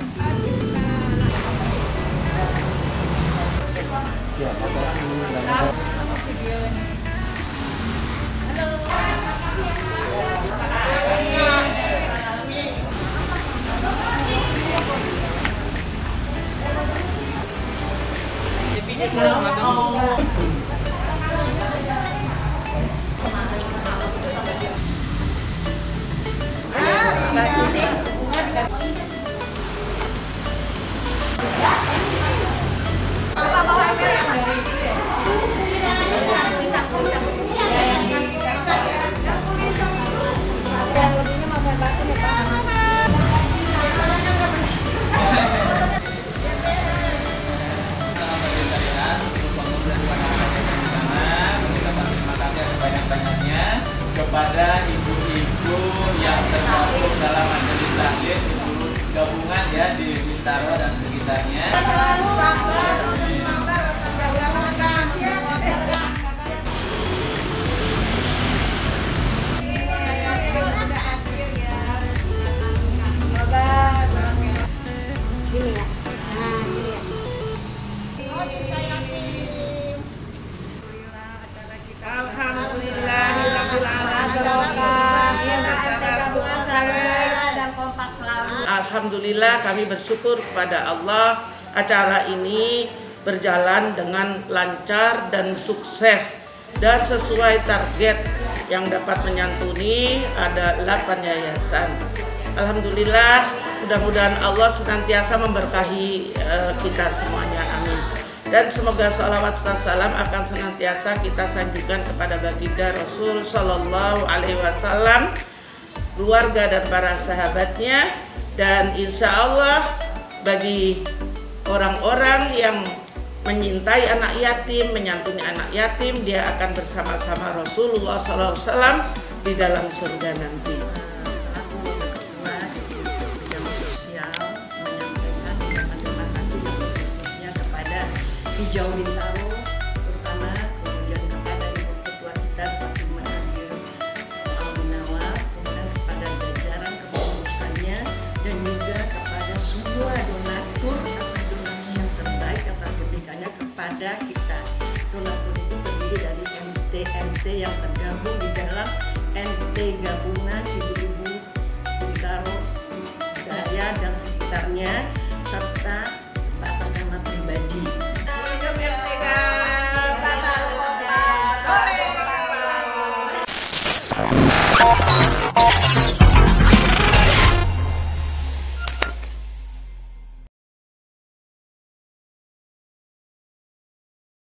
Yeah. Kepada ibu-ibu yang termasuk dalam Alhamdulillah kami bersyukur kepada Allah acara ini berjalan dengan lancar dan sukses dan sesuai target yang dapat menyantuni ada 8 yayasan. Alhamdulillah mudah-mudahan Allah senantiasa memberkahi eh, kita semuanya amin. Dan semoga salawat salam akan senantiasa kita sanjungkan kepada baginda Rasul Shallallahu Alaihi Wasallam keluarga dan para sahabatnya dan insya Allah bagi orang-orang yang menyintai anak yatim, menyantuni anak yatim, dia akan bersama-sama Rasulullah SAW di dalam surga nanti. selaku ketua kepada kita donatur itu terdiri dari MT-MT yang tergabung di dalam MT gabungan ibu-ibu Bintaro Jaya dan sekitarnya serta atas nama pribadi Kompak.